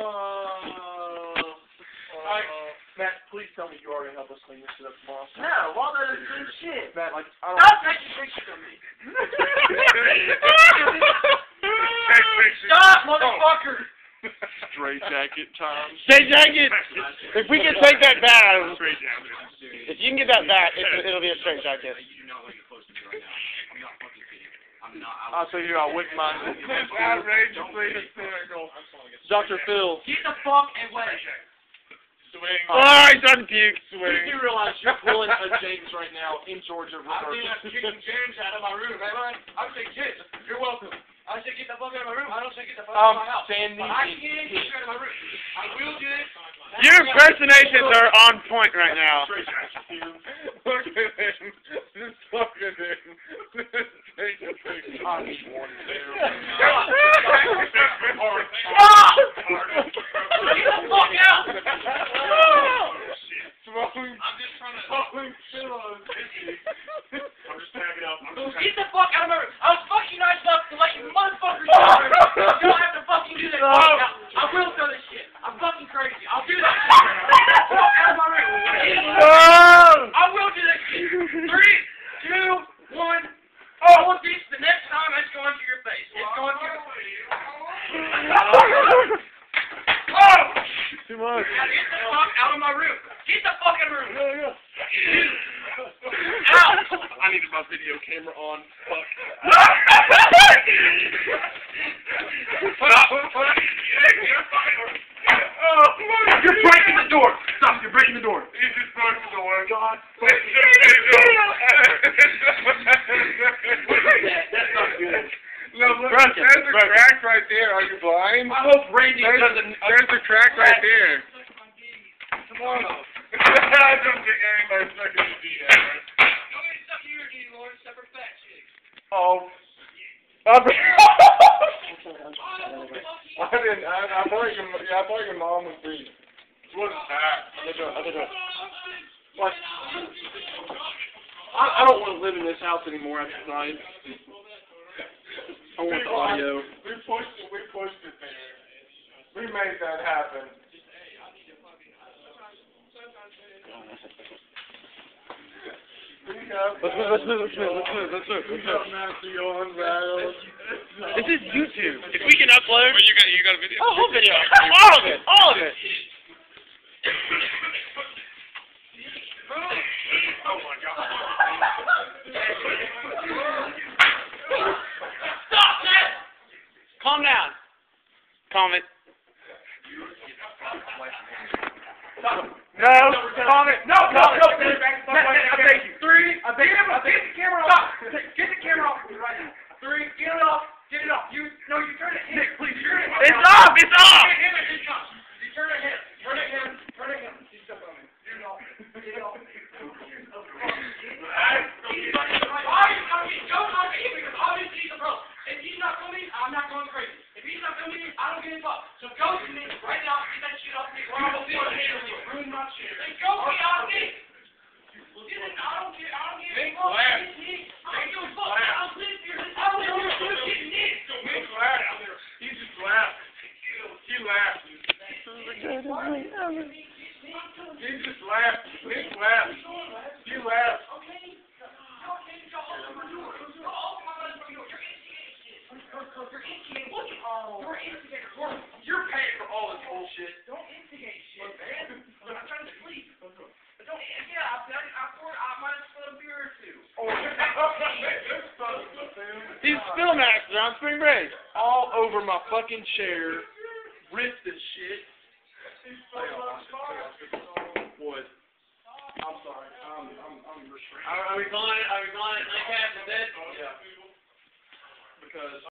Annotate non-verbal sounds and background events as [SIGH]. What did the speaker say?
Uh, Alright, uh, Matt, please tell me you already help us clean this shit up tomorrow. No, all that is good shit. Matt, like, I don't. Stop taking pictures of me. Stop, oh. motherfucker. Straight jacket time. Stay jacket. If we can take that bat out of Straight jacket. if you can get that bat, it, it'll be a straight jacket. I'll tell you, I wouldn't mind. It's outrageously hysterical. Dr. Phil. Get the fuck away. Swing. Oh, he's starting to puke. You do realize you're pulling a James right now in Georgia. I'm regardless. kicking James out of my room, am I? I'm saying, James, you're welcome. I said get the fuck out of my room. I don't say get the fuck out Um, of my house. Sandy. But I can't get you out of my room. I will do it. Your impersonations are on point right now. Straight jacket. Look at him. Just look at him. Take a picture. I need one too. Stop! Get the fuck out! Smoking, I'm just trying to. Smoking pillows. Get the fuck out of my room. I was fucking nice enough to let you motherfuckers in my room. You don't have to fucking do that. Stop. Now, I will throw this shit. I'm fucking crazy. I'll do that. [LAUGHS] Get the fuck out of my room. Oh! I will do that shit. Three, two, one. Oh, I want this the next time it's going to your face. It's going to your Oh! Too much. Now get the fuck out of my room. Get the fuck out of my room. Yeah, Out. I needed my video camera on. Fuck. You're breaking the door. Stop. You're breaking the door. He just broke the door. God. That's not good. No, look, Broke it, there's a broke crack right there. Are you blind? I hope Randy There's, doesn't. there's a crack right there. Tomorrow. I don't think anybody's sucking the D ever. Nobody's stuck here anymore except for fat chicks. Oh. [LAUGHS] I didn't. I, I thought your, yeah, I thought your mom was breathing. What is that? Other door. Other door. What? I, I don't want to live in this house anymore after tonight. I want the audio. We pushed it. We pushed it there. We made that happen. Let's move, let's move, let's move, let's move, let's move, let's move. Master Johan Rattles. This is YouTube. If we can upload you got you got a video. a whole video, all of it, all of it. Oh my god. Stop that! Calm down. Calm it. No, calm it. No, no, no. Matt, Matt, I beg you. Three. I beg you. Get the camera off. Get the camera off me right now. Three. Get it off. Get it off. You no. You turn it. Nick, please. You turn it. It's off, it's off. Turn it him. It's off. You turn it him. Turn it him. Turn it him. You step on me. Get it off. Get it off. Why are you coming? Don't come here because obviously he's a pro. If he's not coming, I'm not going crazy. If he's not coming, I don't get involved. So go to me He just laughed. Nick laughed. He laughed. You're paying for all this bullshit. Don't instigate shit, man. I'm trying to sleep. Yeah, I, poured, I might have spilled a beer or two. On spring break. All over my fucking chair. Rip this shit. What? I'm sorry. I'm, I'm, I'm restrained. Are, are we calling it? Are we calling it Night Cat instead? Yeah. Because